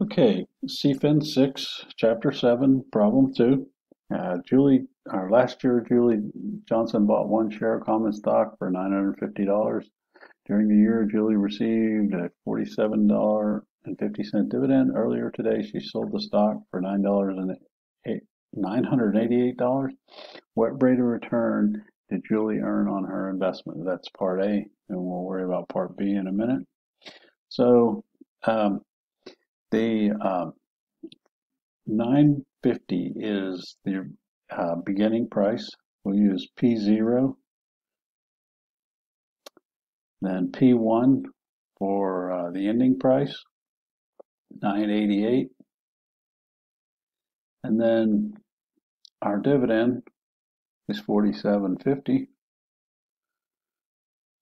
Okay, CFIN 6, Chapter 7, Problem 2. Uh, Julie, last year, Julie Johnson bought one share of common stock for $950. During the year, Julie received a $47.50 dividend. Earlier today, she sold the stock for $988. What rate of return did Julie earn on her investment? That's part A, and we'll worry about part B in a minute. So, um, the um, 950 is the uh, beginning price. We'll use P0, then P1 for uh, the ending price, 988, and then our dividend is 4750.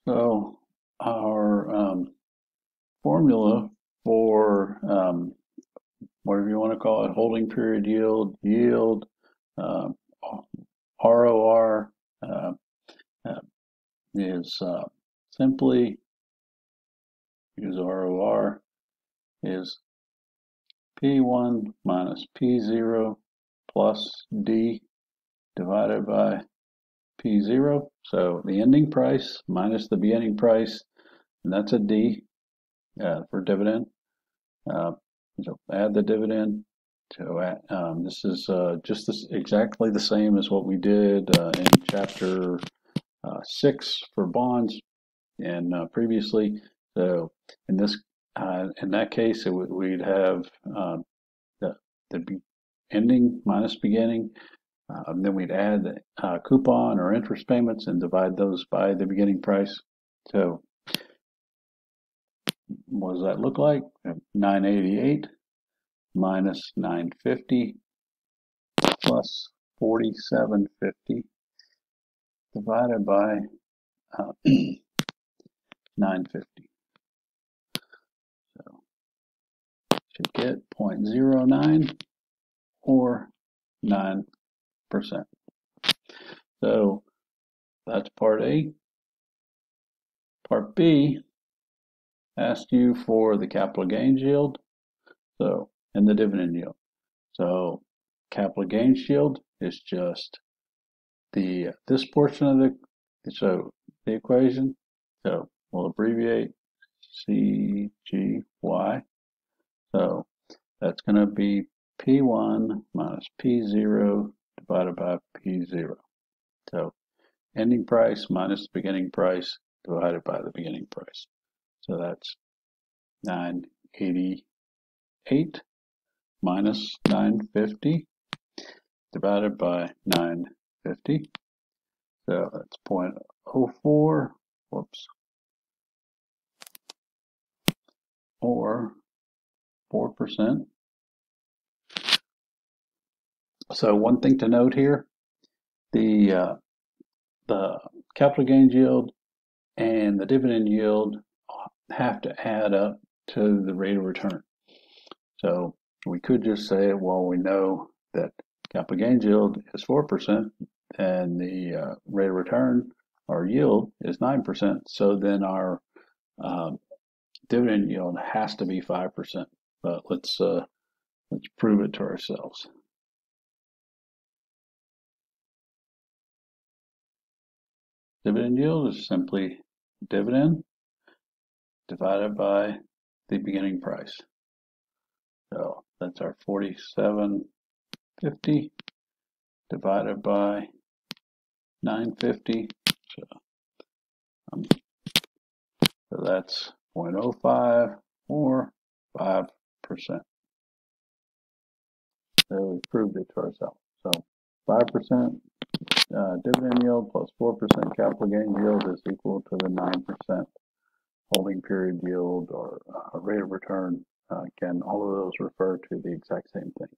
So our um, formula for um, whatever you want to call it, holding period yield, yield, uh, ROR uh, uh, is uh, simply use ROR is P1 minus P0 plus D divided by P0. So the ending price minus the beginning price, and that's a D uh, for dividend. Uh, so add the dividend. So add, um, this is uh, just this, exactly the same as what we did uh, in chapter uh, six for bonds and uh, previously. So in this uh, in that case, we'd have um, the the ending minus beginning. Then we'd add the coupon or interest payments and divide those by the beginning price. So what does that look like? 988 minus 950 plus 4750 divided by uh, 950. So should get 0.09 or 9%. So that's part A. Part B asked you for the capital gains yield so and the dividend yield. So capital gains yield is just the this portion of the so the equation. So we'll abbreviate CGY. So that's going to be P1 minus P0 divided by P0. So ending price minus the beginning price divided by the beginning price. So that's 988 minus 950 divided by 950. So that's 0.04, whoops, or 4%. So one thing to note here, the, uh, the capital gains yield and the dividend yield have to add up to the rate of return. So we could just say, well, we know that capital gains yield is 4% and the uh, rate of return or yield is 9%. So then our um, dividend yield has to be 5%. But let's, uh, let's prove it to ourselves. Dividend yield is simply dividend divided by the beginning price. So that's our 4750 divided by 950. So, um, so that's 0.05 or 5%. So we proved it to ourselves. So 5% uh, dividend yield plus 4% capital gain yield is equal to the 9% holding period yield or uh, rate of return uh, can all of those refer to the exact same thing.